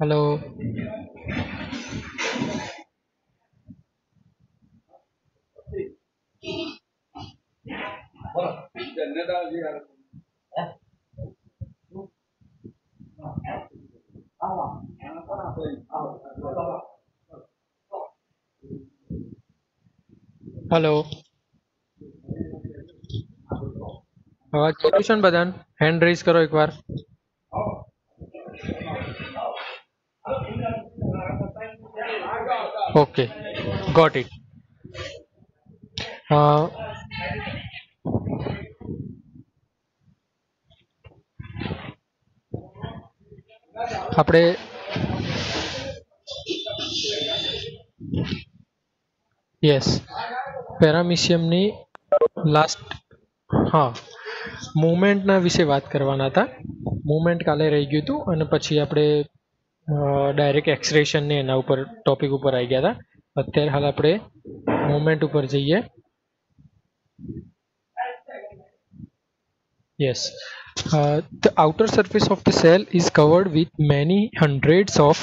Hello hello અવાજ ચાલુ છે ને બધાને હેન્ડ રેઝ કરો એકવાર ઓકે ગોટ ઇટ આપણે યસ પેરામિશિયમની લાસ્ટ હા મુમેન્ટના વિશે વાત કરવાના હતા. મુમેન્ટ કાલે રહી ગયું હતું અને પછી આપણે ડાયરેક્ટ એક્સરેશનને એના ઉપર ટોપિક ઉપર આવી ગયા હતા અત્યારે હાલ આપણે મુમેન્ટ ઉપર જઈએ. Uh, the outer surface of the cell is covered with many hundreds of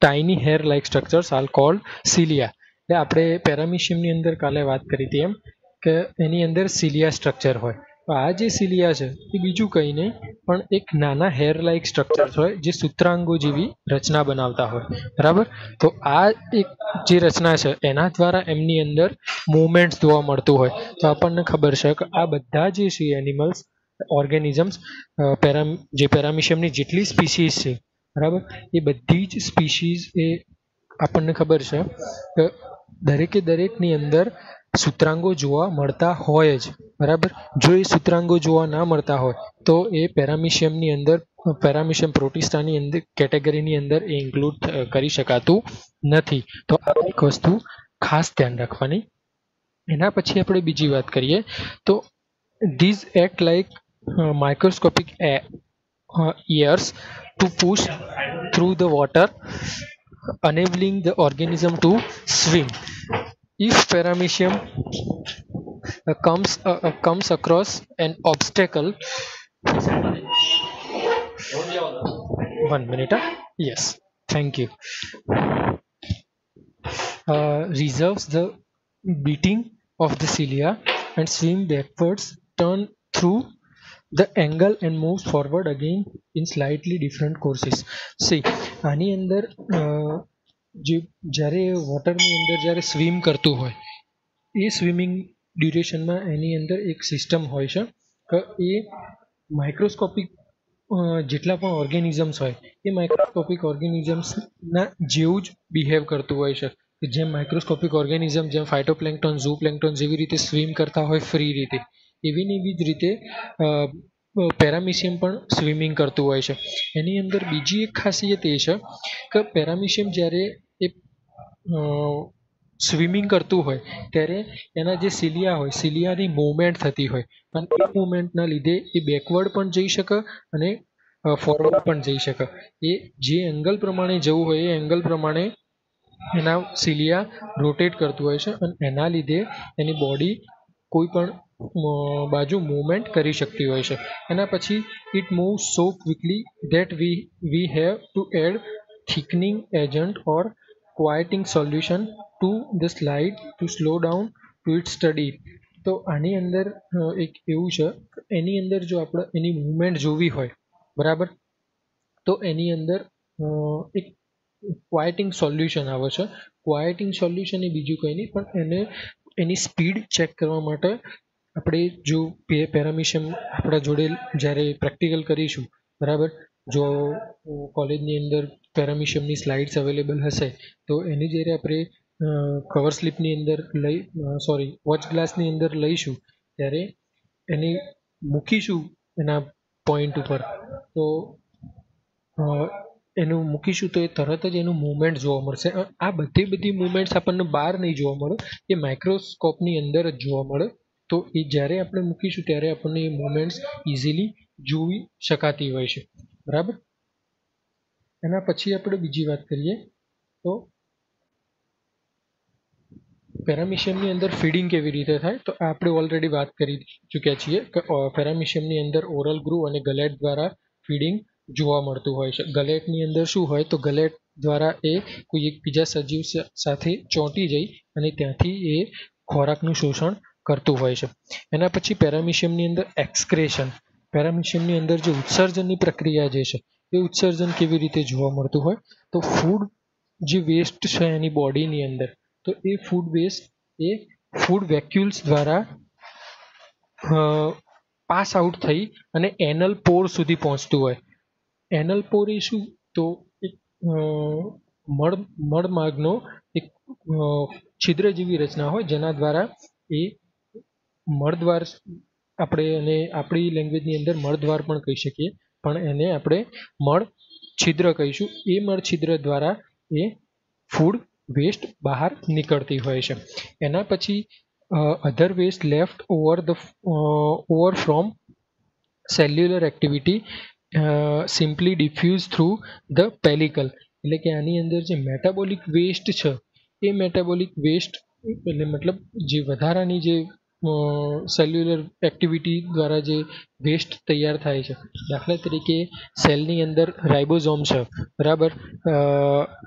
tiny hair like structures are called cilia. એટલે આપણે પેરામિશિયમની અંદર કાલે વાત કરી હતી એમ કે એની અંદર સિલિયા સ્ટ્રક્ચર હોય. આ જે સિલિયા છે, એ બીજું કંઈ નહીં, પણ એક નાના હેર લાઇક સ્ટ્રક્ચર્સ હોય, જે સૂત્રાંગો જેવી રચના બનાવતા હોય. બરાબર? તો આ એક જે રચના છે, એના દ્વારા એમની અંદર મુવમેન્ટ્સ જોવા મળતું હોય. તો આપણને ખબર છે કે આ બધા જે છે એનિમલ્સ ઓર્ગેનિઝમ્સ પેરા જે પેરામિશિયમની જેટલી સ્પીસીઝ છે, બરાબર? એ બધી જ સ્પીસીઝ એ આપણને ખબર છે કે દરેકે દરેકની અંદર સૂત્રાંગો જોવા મળતા હોય જ બરાબર? જો એ સૂત્રાંગો જોવા ના મળતા હોય તો એ પેરામિશિયમની અંદર પેરામિશિયમ પ્રોટિસ્ટાની અંદર કેટેગરીની અંદર એ ઇન્ક્લુડ કરી શકાતું નથી. તો આ એક વસ્તુ ખાસ ધ્યાન રાખવાની. એના પછી આપણે બીજી વાત કરીએ તો these act like uh, microscopic a- uh, ears to push through the water enabling the organism to swim. if paramecium uh, comes uh, uh, comes across an obstacle one minute huh? yes thank you uh, reserves the beating of the cilia and swim backwards turn through the angle and moves forward again in slightly different courses see આની અંદર અ, જે જ્યારે વોટરની અંદર જ્યારે swim કરતું હોય, એ swimming ડ્યુરેશનમાં એની અંદર એક સિસ્ટમ હોય છે કે એ માઇક્રોસ્કોપિક જેટલા પણ ઓર્ગેનિઝમ્સ હોય, એ માઇક્રોસ્કોપિક ઓર્ગેનિઝમ્સના જેવું જ બિહેવ કરતું હોય છે. જેમ માઇક્રોસ્કોપિક ઓર્ગેનિઝમ, જેમ ફાઇટોપ્લેન્ક્ટોન ઝૂ પ્લેન્ક્ટોન જેવી રીતે સ્વિમ કરતા હોય ફ્રી રીતે એવી ને એવી જ રીતે પેરામિશિયમ પણ સ્વિમિંગ કરતું હોય છે. એની અંદર બીજી એક ખાસિયત એ છે કે પેરામિશિયમ જ્યારે એ સ્વિમિંગ કરતું હોય ત્યારે એના જે સિલિયા હોય, સિલિયાની મૂવમેન્ટ થતી હોય. અને એ મૂવમેન્ટના લીધે એ બેકવર્ડ પણ જઈ શકે અને ફોરવર્ડ પણ જઈ શકે. એ જે એંગલ પ્રમાણે જવું હોય એ એંગલ પ્રમાણે એના સિલિયા રોટેટ કરતું હોય છે અને એના લીધે એની બોડી કોઈ પણ બાજુ મૂવમેન્ટ કરી શકતી હોય છે. એના પછી it move so quickly that we we have to add thickening agent or quieting solution to the slide to slow down to it study તો આની અંદર એક એવું છે, એની અંદર જો આપણે એની મૂવમેન્ટ જોવી હોય, બરાબર? તો એની અંદર એક ક્વાઇટિંગ સોલ્યુશન આવે છે. ક્વાઇટિંગ સોલ્યુશન એ બીજું કંઈ નહીં, પણ એને, એની સ્પીડ ચેક કરવા માટે આપણે જો પેરામિશિયમ આપણા જોડે જ્યારે પ્રેક્ટિકલ કરીશું, બરાબર? જો કોલેજની અંદર પેરામિશિયમની સ્લાઇડ્સ અવેલેબલ હશે, તો એની જ્યારે આપણે કવર સ્લીપની અંદર લઈ સોરી, વોચ ગ્લાસની અંદર લઈશું, ત્યારે એની મૂકીશું એના પોઈન્ટ ઉપર. તો એનું મૂકીશું તો એ તરત જ એનું મૂવમેન્ટ જોવા મળશે. આ બધી બધી મૂવમેન્ટ્સ આપણને બહાર નહીં જોવા મળે, એ માઇક્રોસ્કોપની અંદર જ જોવા મળે. તો એ જ્યારે આપણે મૂકીશું ત્યારે આપણને એ મુમેન્ટ્સ ઇઝીલી જોઈ શકાતી હોય છે. બરાબર? એના પછી આપણે બીજી વાત કરીએ તો પેરામિશિયમની અંદર ફીડિંગ કેવી રીતે થાય? તો આપણે ઓલરેડી વાત કરી ચૂક્યા છીએ કે પેરામિશિયમની અંદર ઓરલ ગ્રુવ અને ગલેટ દ્વારા ફીડિંગ જોવા મળતું હોય છે. ગલેટની અંદર શું હોય? તો ગલેટ દ્વારા એ કોઈ એક બીજા સજીવ સાથે ચોંટી જઈ અને ત્યાંથી એ ખોરાકનું શોષણ કરતું હોય છે. એના પછી પેરામિશિયમની અંદર એક્સક્રેશન. પેરામિશિયમની અંદર જે ઉત્સર્જનની પ્રક્રિયા જે છે, એ ઉત્સર્જન કેવી રીતે જોવા મળતું હોય? તો ફૂડ જે વેસ્ટ છે એની બોડીની અંદર, તો એ ફૂડ વેસ્ટ એ ફૂડ વેક્યુલ્સ દ્વારા પાસ આઉટ થઈ અને એનલ પોર સુધી પહોંચતું હોય. એનલ પોર એ શું? તો એક મળ મળમાર્ગનો એક છિદ્ર જેવી રચના હોય, જેના દ્વારા એ મળદ્વાર આપણે એને આપણી લેંગ્વેજની અંદર મળદ્વાર પણ કહી શકીએ. પણ એને આપણે મળ છિદ્ર કહીશું. એ મળ છિદ્ર દ્વારા એ ફૂડ વેસ્ટ બહાર નીકળતી હોય છે. એના પછી other waste left over the over from cellular activity simply diffuse through the pellicle એટલે કે આની અંદર જે મેટાબોલિક વેસ્ટ છે, એ મેટાબોલિક વેસ્ટ એટલે મતલબ જે વધારાની જે સેલ્યુલર એક્ટિવિટી દ્વારા જે વેસ્ટ તૈયાર થાય છે. દાખલા તરીકે સેલની અંદર રાઇબોઝોમ છે. બરાબર?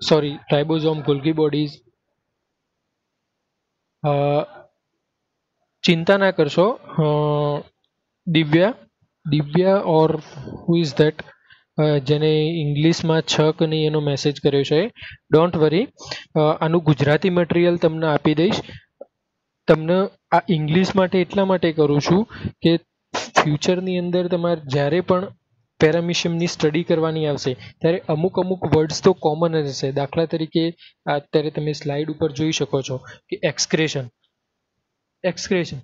સોરી રાઇબોઝોમ ગોલ્ગી બોડીઝ ચિંતા ના કરશો. Divya Divya or who is that જેને ઇંગ્લિશમાં છ કે નહીં એનો મેસેજ કર્યો છે. ડોન્ટ વરી આનું ગુજરાતી મટીરિયલ તમને આપી દઈશ. તમને આ ઇંગ્લિશ માટે એટલા માટે કરું છું કે ફ્યુચરની અંદર તમારે જ્યારે પણ પેરામિશિયમની સ્ટડી કરવાની આવશે, ત્યારે અમુક અમુક વર્ડ્સ તો કોમન જ હશે. દાખલા તરીકે અત્યારે તમે સ્લાઇડ ઉપર જોઈ શકો છો કે એક્સક્રેશન એક્સક્રેશન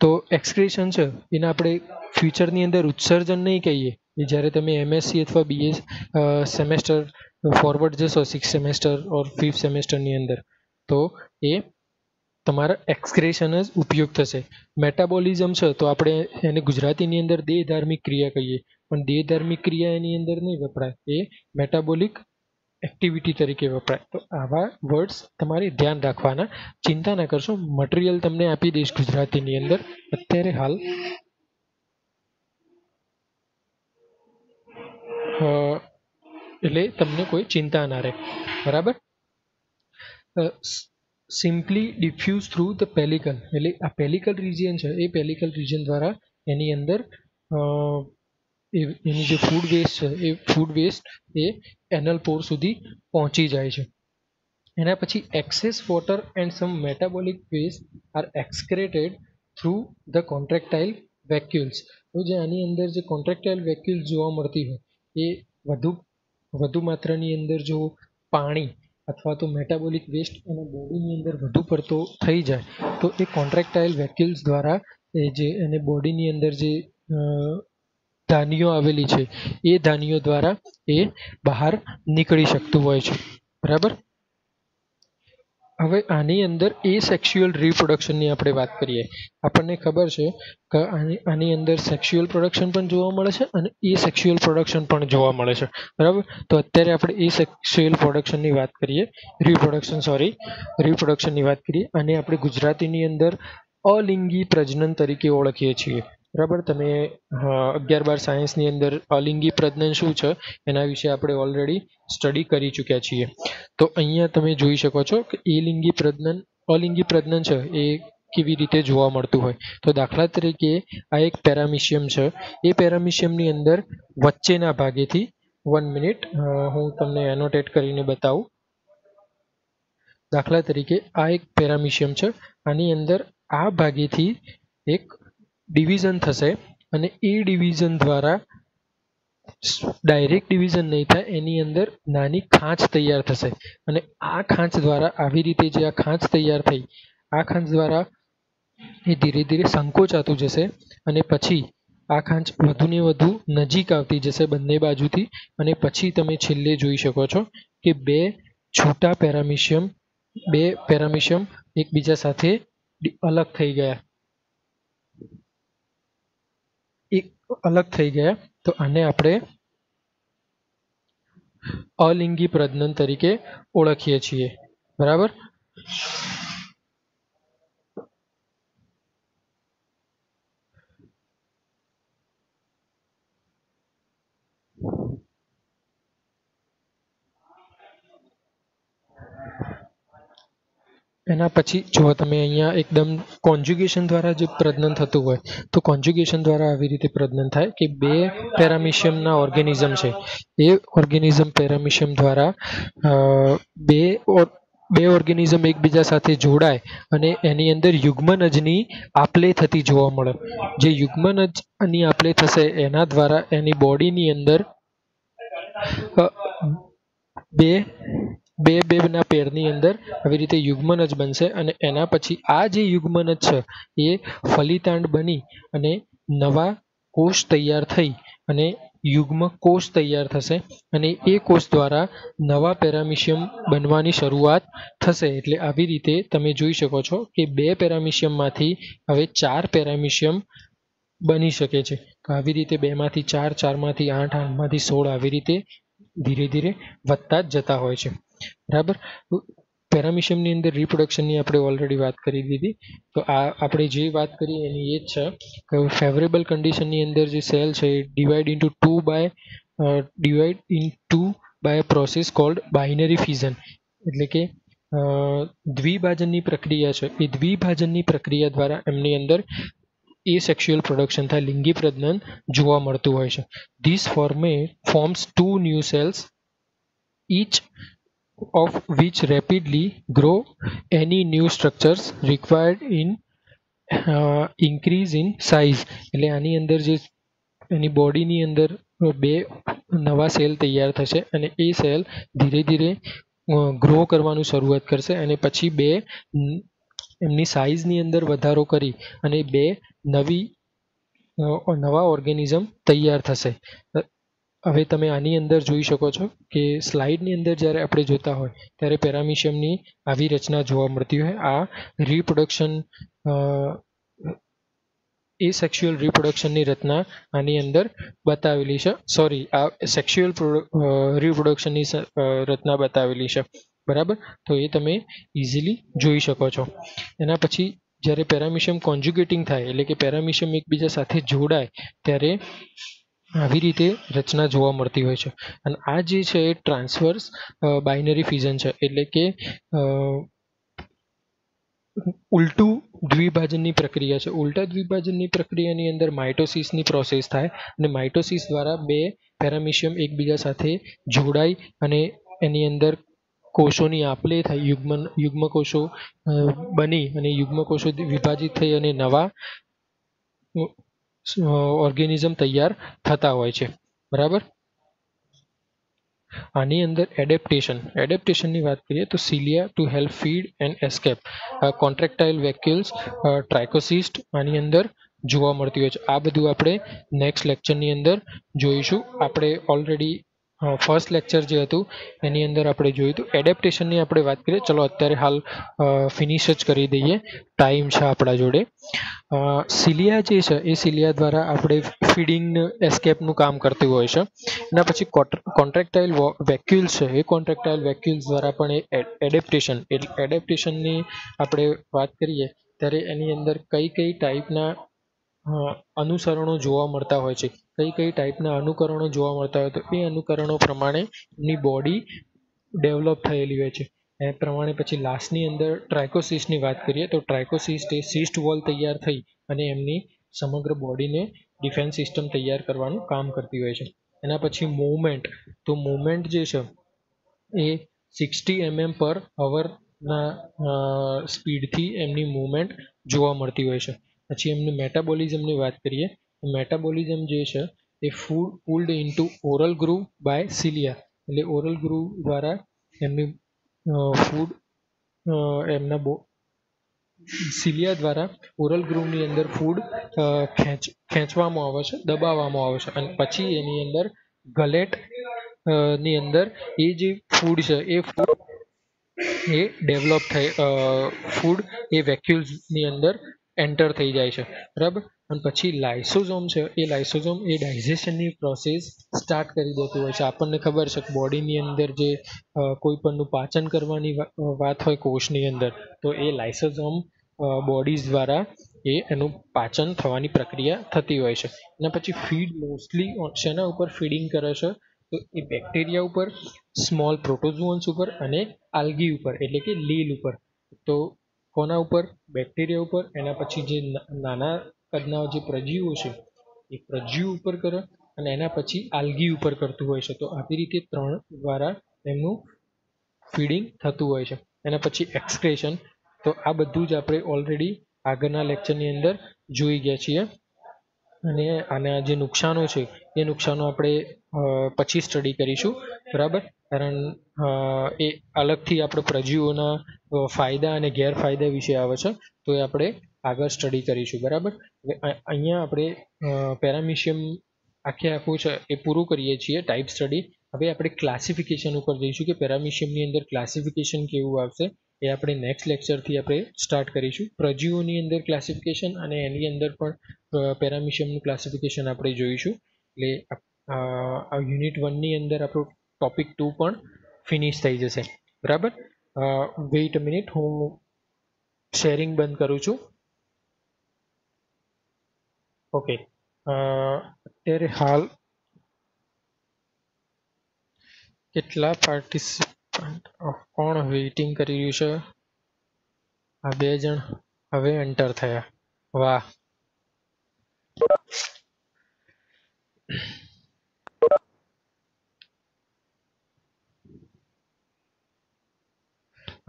તો એક્સક્રેશન છે, એને આપણે ફ્યુચરની અંદર ઉત્સર્જન નહીં કહીએ. જ્યારે તમે એમએસસી અથવા બીએ સેમેસ્ટર ફોરવર્ડ જશો સિક્સ સેમેસ્ટર ઓર ફિફ્થ સેમેસ્ટરની અંદર, તો એ તમારા એક્સક્રેશન જ ઉપયોગ થશે. મેટાબોલિઝમ છે તો આપણે એને ગુજરાતીની અંદર દેહ ધાર્મિક ક્રિયા કહીએ. પણ દેહ ધાર્મિક ક્રિયા એની અંદર નહીં વપરાય. એ મેટાબોલિક એક્ટિવિટી તરીકે વપરાય. તો આવા વર્ડ્સ તમારે ધ્યાન રાખવાના. ચિંતા ના કરશો. મટીરિયલ તમને આપી દઈશ ગુજરાતીની અંદર. અત્યારે હાલ એટલે તમને કોઈ ચિંતા ના રહે. બરાબર? Simply diffuse through the pellicle એટલે આ પેલિકલ રિજિયન છે, એ પેલિકલ રિજિયન દ્વારા એની અંદર એની જે ફૂડ વેસ્ટ છે, એ ફૂડ વેસ્ટ એ એનલ પોર સુધી પહોંચી જાય છે. એના પછી excess water and some metabolic waste are excreted through the contractile vacuoles તો જે આની અંદર જે કોન્ટ્રેક્ટાઇલ વેક્યુલ્સ જોવા મળતી હોય, એ વધુ વધુ માત્રાની અંદર જો પાણી અથવા તો મેટાબોલિક વેસ્ટ અને બોડીની અંદર વધુ પડતો થઈ જાય, તો એ કોન્ટ્રાક્ટાઇલ વેક્યુલ્સ દ્વારા એ જે એને બોડીની અંદર જે ધાનીઓ આવેલી છે, એ ધાનીઓ દ્વારા એ બહાર નીકળી શકતું હોય છે. બરાબર? હવે આની અંદર એ સેક્સ્યુઅલ રિપ્રોડક્શનની આપણે વાત કરીએ. આપણને ખબર છે કે આની આની અંદર સેક્સ્યુઅલ પ્રોડક્શન પણ જોવા મળે છે અને એ સેક્સ્યુઅલ પ્રોડક્શન પણ જોવા મળે છે. બરાબર? તો અત્યારે આપણે એ સેક્સ્યુઅલ પ્રોડક્શનની વાત કરીએ. રિપ્રોડક્શન સોરી રિપ્રોડક્શનની વાત કરીએ. અને આપણે ગુજરાતીની અંદર અલિંગી પ્રજનન તરીકે ઓળખીએ છીએ. બરાબર? તમે અગિયાર બાર સાયન્સની અંદર અલિંગી પ્રજનન શું છે? એના વિશે આપણે ઓલરેડી સ્ટડી કરી ચૂક્યા છીએ. તો અહીંયા તમે જોઈ શકો છો કે એ લિંગી પ્રજનન અલિંગી પ્રજનન છે, એ કેવી રીતે જોવા મળતું હોય. તો દાખલા તરીકે આ એક પેરામિશિયમ છે. એ પેરામિશિયમની અંદર વચ્ચેના ભાગેથી વન મિનિટ હું તમને એનોટેટ કરીને બતાવું. દાખલા તરીકે આ એક પેરામિશિયમ છે. આની અંદર આ ભાગેથી એક ડિવિઝન થશે અને એ ડિવિઝન દ્વારા ડાયરેક્ટ ડિવિઝન નહીં થાય, એની અંદર નાની ખાંચ તૈયાર થશે. અને આ ખાંચ દ્વારા આવી રીતે જે આ ખાંચ તૈયાર થઈ, આ ખાંચ દ્વારા એ ધીરે ધીરે સંકોચાતું જશે અને પછી આ ખાંચ વધુને વધુ નજીક આવતી જશે બંને બાજુથી અને પછી તમે છેલ્લે જોઈ શકો છો કે બે છૂટા પેરામિશિયમ, બે પેરામિશિયમ એકબીજા સાથે અલગ થઈ ગયા એક અલગ થઈ ગયા. તો આને આપણે અલિંગી પ્રજનન તરીકે ઓળખીએ છીએ. બરાબર? એના પછી જો તમે અહીંયા એકદમ કોન્જ્યુગેશન દ્વારા જે પ્રજનન થતું હોય, તો કોન્જ્યુગેશન દ્વારા આવી રીતે પ્રજનન થાય કે બે પેરામિશિયમના ઓર્ગેનિઝમ છે. એ ઓર્ગેનિઝમ પેરામિશિયમ દ્વારા બે બે ઓર્ગેનિઝમ એકબીજા સાથે જોડાય અને એની અંદર યુગ્મનજની આપલે થતી જોવા મળે. જે યુગ્મનજની આપલે થશે એના દ્વારા એની બોડીની અંદર બે બે બેના પેરની અંદર આવી રીતે યુગ્મનજ બનશે અને એના પછી આ જે યુગ્મનજ છે, એ ફલિતાંડ બની અને નવા કોષ તૈયાર થઈ અને યુગ્મ કોષ તૈયાર થશે અને એ કોષ દ્વારા નવા પેરામિશિયમ બનવાની શરૂઆત થશે. એટલે આવી રીતે તમે જોઈ શકો છો કે બે પેરામિશિયમમાંથી હવે ચાર પેરામિશિયમ બની શકે છે. તો આવી રીતે બેમાંથી ચાર, ચારમાંથી આઠ, આઠમાંથી સોળ આવી રીતે ધીરે ધીરે વધતા જ જતા હોય છે. બરાબર? પેરામિશિયમની અંદર રિપ્રોડક્શનની આપણે ઓલરેડી વાત કરી દીધી. તો આ આપણે જે વાત કરી એની એ જ છે કે ફેવરેબલ કન્ડિશનની અંદર જે સેલ છે, એ divide into two by divide in two by process called binary fission એટલે કે દ્વિભાજનની પ્રક્રિયા છે. એ દ્વિભાજનની પ્રક્રિયા દ્વારા એમની અંદર એ સેક્સ્યુઅલ પ્રોડક્શન થાય લિંગી પ્રજનન જોવા મળતું હોય છે. This form forms two new cells each of which rapidly grow any new structures required in uh, increase in size. એટલે આની અંદર જે એની બોડીની અંદર બે નવા સેલ તૈયાર થશે અને એ સેલ ધીરે ધીરે ગ્રો કરવાનું શરૂઆત કરશે અને પછી બે એમની સાઇઝની અંદર વધારો કરી અને બે નવી નવા ઓર્ગેનિઝમ તૈયાર થશે. હવે તમે આની અંદર જોઈ શકો છો કે સ્લાઇડની અંદર જ્યારે આપણે જોતા હોય, ત્યારે પેરામિશિયમની આવી રચના જોવા મળતી હોય. આ રિપ્રોડક્શન એ સેક્સ્યુઅલ રિપ્રોડક્શનની રચના આની અંદર બતાવેલી છે. સોરી આ સેક્સ્યુઅલ રિપ્રોડક્શનની રચના બતાવેલી છે. બરાબર? તો એ તમે ઇઝીલી જોઈ શકો છો. એના પછી જ્યારે પેરામિશિયમ કોન્જ્યુગેટિંગ થાય, એટલે કે પેરામિશિયમ એકબીજા સાથે જોડાય, ત્યારે આવી રીતે રચના જોવા મળતી હોય છે. અને આ જે છે એ ટ્રાન્સફર્સ બાઇનરી ફિઝન છે. એટલે કે ઉલટું દ્વિભાજનની પ્રક્રિયા છે. ઉલટા દ્વિભાજનની પ્રક્રિયાની અંદર માઇટોસિસની પ્રોસેસ થાય અને માઇટોસિસ દ્વારા બે પેરામિશિયમ એકબીજા સાથે જોડાઈ અને એની અંદર કોષોની આપલે થાય, યુગ્મ, યુગ્મકોષો બની અને યુગ્મકોષો વિભાજિત થઈ અને નવા ઓર્ગેનિઝમ તૈયાર થતા હોય છે. બરાબર? આની અંદર એડેપ્ટેશન. એડેપ્ટેશનની વાત કરીએ તો cilia to help feed and escape contractile vacuoles trichocyst આની અંદર જોવા મળતી હોય છે. આ બધું આપણે નેક્સ્ટ લેક્ચરની અંદર જોઈશું. આપણે ઓલરેડી ફર્સ્ટ લેક્ચર જે હતું, એની અંદર આપણે જોયું હતું. એડેપ્ટેશનની આપણે વાત કરીએ, ચલો અત્યારે હાલ ફિનિશ જ કરી દઈએ. ટાઈમ છે આપણા જોડે. સિલિયા જે છે, એ સિલિયા દ્વારા આપણે ફીડિંગ એસ્કેપનું કામ કરતું હોય છે. એના પછી કોન્ટ્રાક્ટાઇલ વેક્યુલ્સ છે, એ કોન્ટ્રાક્ટાઇલ વેક્યુલ્સ દ્વારા પણ એ એડેપ્ટેશન એડેપ્ટેશનની આપણે વાત કરીએ, ત્યારે એની અંદર કઈ કઈ ટાઈપના અનુસરણો જોવા મળતા હોય છે. કઈ કઈ ટાઈપના અનુકરણો જોવા મળતા હોય તો એ અનુકરણો પ્રમાણે એમની બોડી ડેવલપ થયેલી હોય છે. એ પ્રમાણે પછી લાસ્ટની અંદર ટ્રાયકોસિસની વાત કરીએ તો ટ્રાયકોસિસ્ટ એ સિસ્ટ વોલ તૈયાર થઈ અને એમની સમગ્ર બોડીને ડિફેન્સ સિસ્ટમ તૈયાર કરવાનું કામ કરતી હોય છે. એના પછી મૂવમેન્ટ તો મૂવમેન્ટ જે છે એ સિક્સટી એમએમ પર અવરના સ્પીડથી એમની મૂવમેન્ટ જોવા મળતી હોય છે. પછી એમની મેટાબોલિઝમની વાત કરીએ, તો મેટાબોલિઝમ જે છે એ food pulled into oral groove by cilia એટલે ઓરલ ગ્રુવ દ્વારા એમની ફૂડ એમના બો સિલિયા દ્વારા ઓરલ ગ્રુવની અંદર ફૂડ ખેંચ, ખેંચવામાં આવે છે, દબાવવામાં આવે છે. અને પછી એની અંદર ગલેટની અંદર એ જે ફૂડ છે, એ ફૂડ એ ડેવલપ થઈ ફૂડ એ વેક્યુલ્સની અંદર એન્ટર થઈ જાય છે. બરાબર? અને પછી લાઇસોઝોમ છે. એ લાઇસોઝોમ એ ડાયજેશનની પ્રોસેસ સ્ટાર્ટ કરી દેતું હોય છે. આપણને ખબર છે કે બોડીની અંદર જે કોઈ પણનું પાચન કરવાની વાત હોય કોષની અંદર, તો એ લાઇસોઝોમ બોડીઝ દ્વારા એ એનું પાચન થવાની પ્રક્રિયા થતી હોય છે. એના પછી ફીડ મોસ્ટલી શેના ઉપર ફીડિંગ કરે છે? તો એ બેક્ટેરિયા ઉપર સ્મોલ પ્રોટોઝોન્સ ઉપર અને આલ્ગી ઉપર, એટલે કે લીલ ઉપર. તો કોના ઉપર? બેક્ટેરિયા ઉપર. એના પછી જે નાના કદના જે પ્રજીવો છે, એ પ્રજીવ ઉપર કરે અને એના પછી આલ્ગી ઉપર કરતું હોય છે. તો આવી રીતે ત્રણ દ્વારા એમનું ફીડિંગ થતું હોય છે. એના પછી એક્સક્રેશન. તો આ બધું જ આપણે ઓલરેડી આગળના લેક્ચરની અંદર જોઈ ગયા છીએ. અને આના જે નુકસાનો છે, એ નુકસાનો આપણે પછી સ્ટડી કરીશું. બરાબર? કારણ એ અલગથી આપણે પ્રજીવોના ફાયદા અને ગેરફાયદા વિશે આવે છે, તો એ આપણે આગળ સ્ટડી કરીશું, બરાબર? અહીંયા આપણે પેરામિશિયમ આખે આખું છે, એ પૂરું કરીએ છીએ ટાઈપ સ્ટડી હવે આપણે ક્લાસિફિકેશન ઉપર જઈશું કે પેરામિશિયમની અંદર ક્લાસિફિકેશન કેવું આવશે, એ આપણે નેક્સ્ટ લેક્ચરથી આપણે સ્ટાર્ટ કરીશું. પ્રજીવોની અંદર ક્લાસિફિકેશન અને એની અંદર પણ પેરામિશિયમનું ક્લાસિફિકેશન આપણે જોઈશું. એટલે આ યુનિટ વનની અંદર આપણું ટોપિક ટુ પણ ફિનિશ થઈ જશે. બરાબર? વેઇટ મિનિટ હું શેરિંગ બંધ કરું છું. ઓકે અત્યારે હાલ કેટલા પાર્ટિસિપન્ટ કોણ વેઇટિંગ કરી રહ્યું છે? આ બે જણ હવે એન્ટર થયા. વાહ.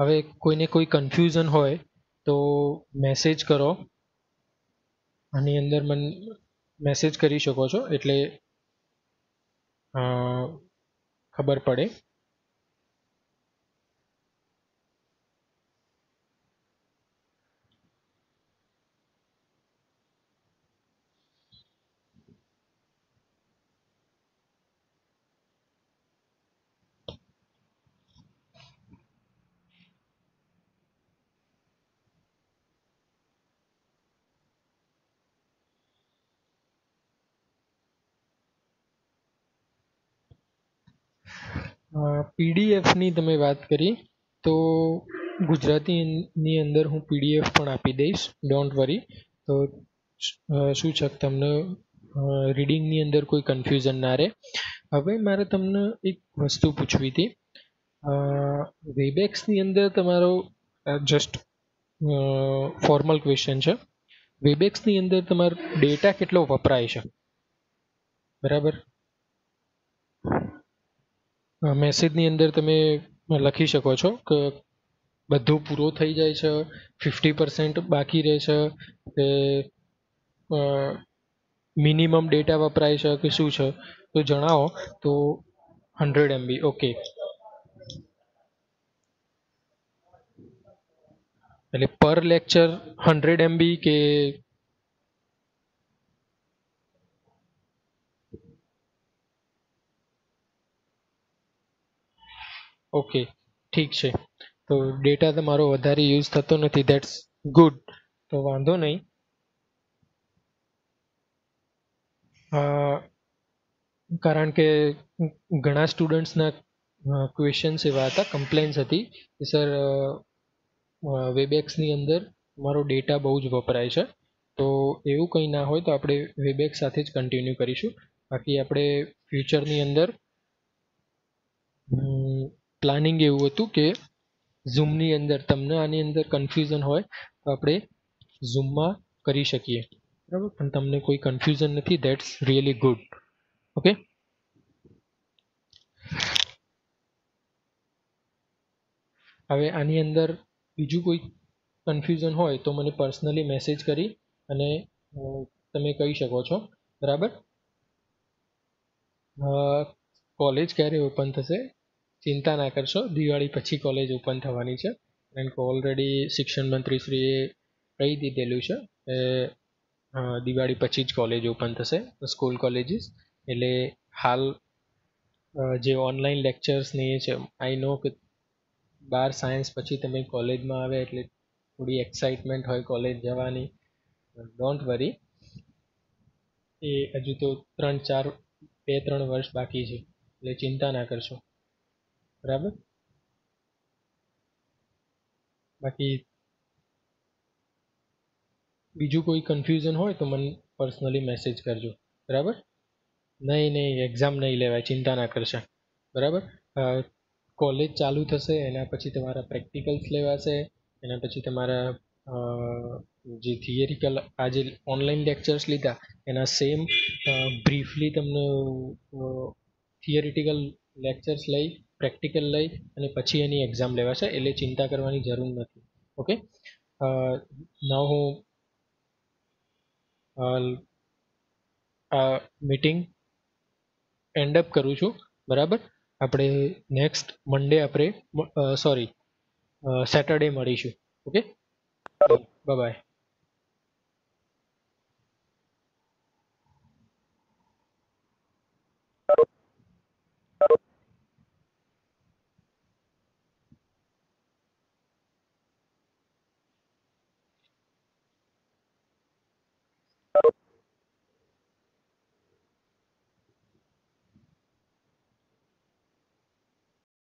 હવે કોઈને કોઈ કન્ફ્યુઝન હોય તો મેસેજ કરો. આની અંદર મને મેસેજ કરી શકો છો એટલે ખબર પડે. પીડીએફની તમે વાત કરી, તો ગુજરાતીની અંદર હું પીડીએફ પણ આપી દઈશ ડોન્ટ વરી તો શું છે તમને રીડિંગની અંદર કોઈ કન્ફ્યુઝન ના રહે. હવે મારે તમને એક વસ્તુ પૂછવી હતી. વેબેક્સની અંદર તમારો જસ્ટ ફોર્મલ ક્વેશ્ચન છે. વેબેક્સની અંદર તમારો ડેટા કેટલો વપરાય છે? બરાબર? મેસેજની અંદર તમે લખી શકો છો કે બધું પૂરો થઈ જાય છે, ફિફ્ટી પર્સન્ટ બાકી રહે છે, કે મિનિમમ ડેટા વપરાય છે કે શું છે, તો જણાવો, તો હંડ્રેડ એમબી, ઓકે. એટલે પર લેક્ચર હંડ્રેડ એમબી કે ઓકે, ઠીક છે. તો ડેટા તમારો વધારે યુઝ થતો નથી દેટ્સ ગુડ તો વાંધો નહીં. કારણ કે ઘણા સ્ટુડન્ટ્સના ક્વેશ્ચન્સ એવા હતા કમ્પ્લેન્સ હતી. કે સર વેબેક્સની અંદર મારો ડેટા બહુ જ વપરાય છે. તો એવું કંઈ ના હોય તો આપણે વેબેક્સ સાથે જ કન્ટિન્યુ કરીશું. બાકી આપણે ફ્યુચરની અંદર પ્લાનિંગ એવું હતું કે ઝૂમની અંદર, તમને આની અંદર કન્ફ્યુઝન હોય તો આપણે ઝૂમમાં કરી શકીએ. બરાબર? પણ તમને કોઈ કન્ફ્યુઝન નથી દેટ્સ રિયલી ગુડ ઓકે હવે આની અંદર બીજું કોઈ કન્ફ્યુઝન હોય તો મને પર્સનલી મેસેજ કરી અને તમે કહી શકો છો. બરાબર? કોલેજ ક્યારે ઓપન થશે? ચિંતા ના કરશો. દિવાળી પછી કોલેજ ઓપન થવાની છે. કારણ કે ઓલરેડી શિક્ષણ મંત્રીશ્રીએ કહી દીધેલું છે કે દિવાળી પછી જ કોલેજ ઓપન થશે. સ્કૂલ કોલેજીસ એટલે હાલ જે ઓનલાઈન લેક્ચર્સ ને એ છે આઈ નો કે બાર સાયન્સ પછી તમે કોલેજમાં આવે એટલે થોડી એક્સાઇટમેન્ટ હોય કોલેજ જવાની. ડોન્ટ વરી એ હજુ તો ત્રણ ચાર, બે ત્રણ વર્ષ બાકી છે. એટલે ચિંતા ના કરશો. બરાબર બાકી બીજું કોઈ કન્ફ્યુઝન હોય તો મને પર્સનલી મેસેજ કરજો બરાબર નહીં નહીં એક્ઝામ નહીં લેવાય ચિંતા ના કરશે બરાબર કોલેજ ચાલુ થશે એના પછી તમારા પ્રેક્ટિકલ્સ લેવાશે એના પછી તમારા જે થિયરિકલ આ જે ઓનલાઈન લેક્ચર્સ લીધા એના સેમ બ્રીફલી તમને થિયરિટિકલ લેક્ચર્સ લઈ પ્રેક્ટિકલ લઈ અને પછી એની એક્ઝામ લેવાશે એટલે ચિંતા કરવાની જરૂર નથી. ઓકે નાવ હું આ મીટિંગ એન્ડ અપ કરું છું. બરાબર? આપણે નેક્સ્ટ મંડે આપણે સોરી સેટરડે મળીશું. Okay bye